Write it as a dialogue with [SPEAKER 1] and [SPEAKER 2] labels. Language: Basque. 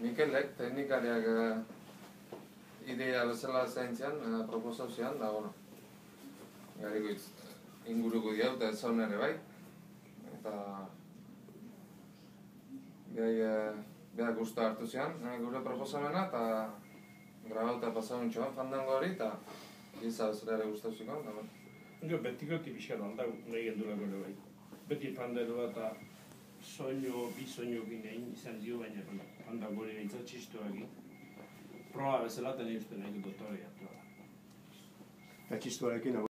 [SPEAKER 1] Mikelek, teknikariak eh, ideia bezala zaintzean, eh, proposauzean, da, bueno, gariko itz, inguruko diau, eta zaun ere bai, eta behai, eh, behar guztu hartu zian, eh, gure proposamena, eta grabauta pasaun txoan fandango hori, eta giza bezala ere guztu zikon, eta, bueno.
[SPEAKER 2] Jo, betiko tipixkan aldau, nahi gendulako ere bai. Beti pandero eta soinu, bi soinu ginein izan dio, baina panda gure gaitza txistuak. Proba bezala eta nahi uste nahi du dotorea.
[SPEAKER 3] Eta txistuarekin